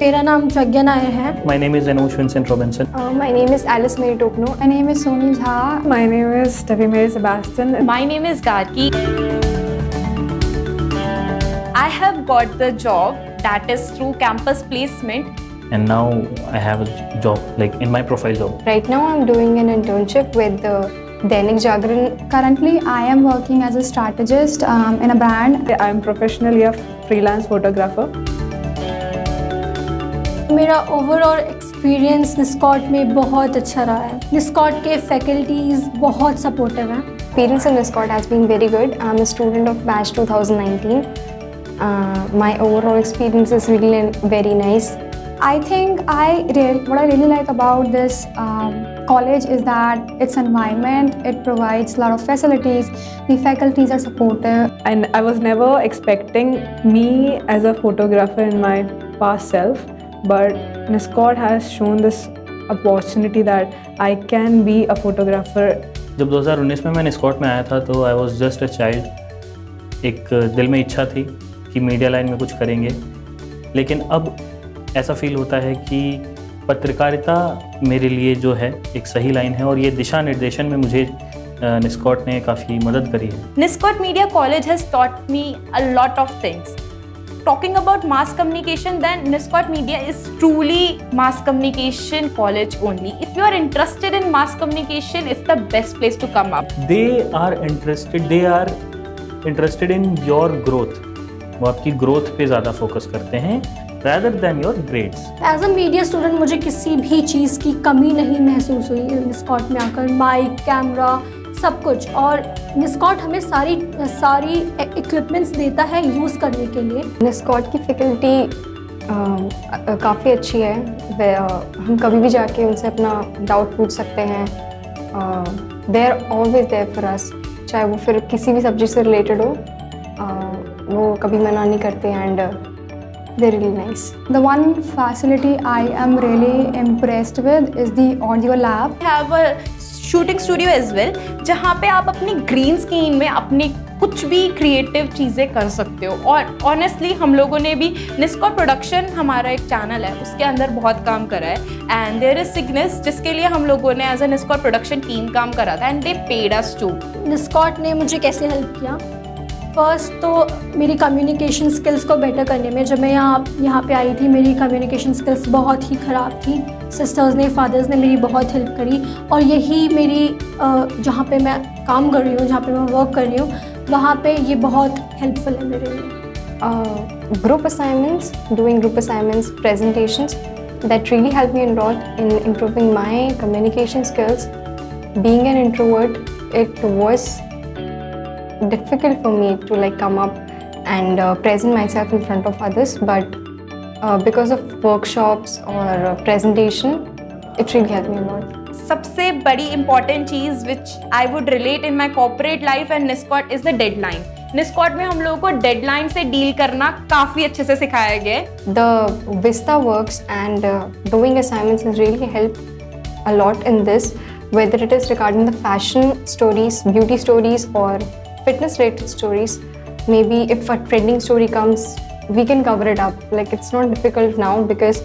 मेरा नाम प्रज्ञा नायर है। My name is Anuj Vincent Robinson my name is Alice Mary टोकनो my name is Soni Jha my name is Steffi Mary Sebastian my name is Gargi I have got the job that is through campus placement And now I have a job, like in my profile job. Right now, I'm doing an internship with the Dainik Jagran. Currently, I am working as a strategist um, in a brand. I'm professionally a freelance photographer. मेरा overall experience निस्कॉट में बहुत अच्छा रहा है निस्कॉट के faculties बहुत supportive हैं Experience in Niscot has been very good. I'm a student of batch 2019. Uh, my overall experience is really very nice. I think I real, what I really like about this um, college is that its environment, it provides a lot of facilities, the faculties are supportive. And I was never expecting me as a photographer in my past self, but Niscot has shown this opportunity that I can be a photographer. जब 2019 में मैं Scott में आया था तो I was just a child एक दिल में इच्छा थी कि मीडिया लाइन में कुछ करेंगे लेकिन अब ऐसा फील होता है कि पत्रकारिता मेरे लिए जो है एक सही लाइन है और ये दिशा निर्देशन में मुझे निस्कॉट ने काफ़ी मदद करी है। Niscort media college has taught me a lot of things talking about mass communication then Niscort media is truly mass communication college only if you are interested in mass communication is the best place to come up they are interested they are interested in your growth वो आपकी growth पे ज़्यादा focus करते हैं rather than your grades. As a media student मुझे किसी भी चीज़ की कमी नहीं महसूस हुई। निस्कॉट में आकर माइक कैमरा सब कुछ। और निस्कॉट हमें सारी सारी इक्विपमेंट्स देता है यूज़ करने के लिए। Niscot की फैकल्टी काफ़ी अच्छी है। वे, uh, हम कभी भी जाके उनसे अपना डाउट पूछ सकते हैं। They are always there for us चाहे वो फिर किसी भी सब्जेक्ट से रिलेटेड हो। uh, वो कभी मना नहीं करते and they really nice The one facility I am really impressed with is the audio lab. We have a shooting studio as well, जहाँ पे आप अपनी ग्रीन स्क्रीन में अपनी कुछ भी क्रिएटिव चीज़ें कर सकते हो। और ऑनेस्टली हम लोगों ने भी निस्कॉट प्रोडक्शन हमारा एक चैनल है उसके अंदर बहुत काम करा है। एंड देयर इज़ सिग्नेस जिसके लिए हम लोगों ने as a Niscort production team काम करा था and they paid us to Niscort ने मुझे कैसे हेल्प किया? फ़र्स्ट तो मेरी कम्युनिकेशन स्किल्स को बेटर करने में, जब मैं यहाँ यहाँ पे आई थी, मेरी कम्युनिकेशन स्किल्स बहुत ही ख़राब थी। सिस्टर्स ने फादर्स ने मेरी बहुत हेल्प करी और यही मेरी जहाँ पे मैं काम कर रही हूँ, जहाँ पे मैं वर्क कर रही हूँ, वहाँ पे ये बहुत हेल्पफुल है मेरे लिए। Group assignments doing group assignments presentation that really help me in lot in improving my communication skills being an introvert it was difficult for me to like come up and uh, present myself in front of others, but uh, because of workshops or uh, presentation, it really helped me a lot. सबसे बड़ी important cheese which I would relate in my corporate life and NISCORT is the deadline NISCORT में हम लोगों को deadline से deal करना काफ़ी अच्छे से सिखाया गया है The Vista works and uh, doing assignments has really helped a lot in this, whether it is regarding the fashion stories, beauty stories, or fitness related stories. Maybe if a trending story comes, we can cover it up. Like it's not difficult now because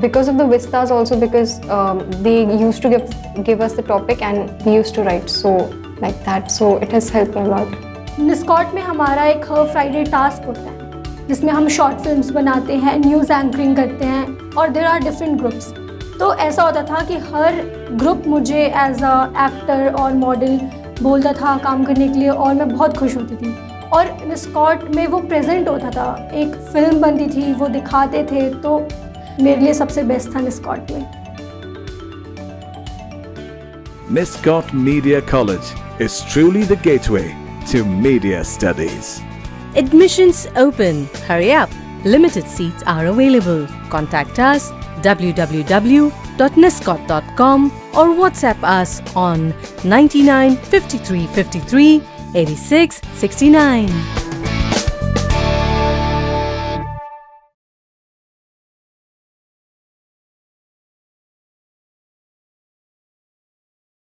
because of the vistas also because um, they used to give give us the topic and we used to write so like that so it has helped a lot निस्कॉट में हमारा एक हर Friday task होता है जिसमें हम short films बनाते हैं news anchoring करते हैं और देर आर डिफरेंट ग्रुप्स तो ऐसा होता था कि हर ग्रुप मुझे एज अ एक्टर और मॉडल बोलता था काम करने के लिए और मैं बहुत खुश होती थी और निस्कॉट में वो प्रेजेंट होता था एक फ़िल्म बनती थी वो दिखाते थे तो मेरे लिए सबसे बेस्ट था निस्कॉट में Niscot Media College is truly the gateway to media studies. Admissions open. Hurry up. Limited seats are available. Contact us www.niscot.com or WhatsApp us on 99 53 53 86 69.